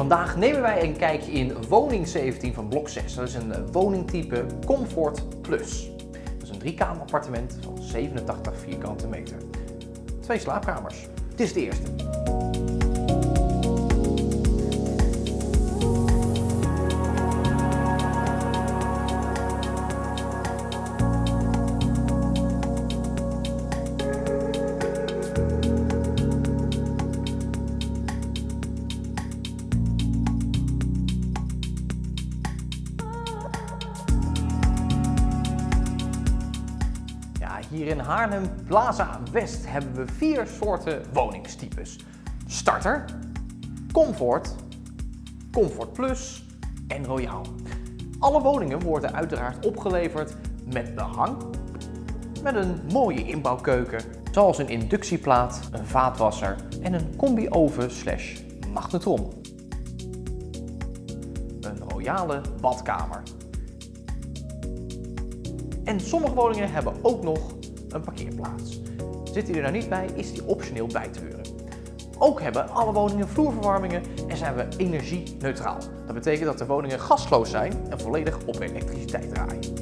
Vandaag nemen wij een kijkje in woning 17 van blok 6. Dat is een woningtype Comfort Plus. Dat is een driekamer appartement van 87 vierkante meter. Twee slaapkamers. Dit is de eerste. Ja, hier in Haarlem Plaza West hebben we vier soorten woningstypes. Starter, Comfort, Comfort Plus en Royaal. Alle woningen worden uiteraard opgeleverd met behang, met een mooie inbouwkeuken, zoals een inductieplaat, een vaatwasser en een combi-oven slash magnetron. Een royale badkamer. En sommige woningen hebben ook nog een parkeerplaats. Zit die er nou niet bij, is die optioneel bij te huren. Ook hebben alle woningen vloerverwarmingen en zijn we energie-neutraal. Dat betekent dat de woningen gasloos zijn en volledig op elektriciteit draaien.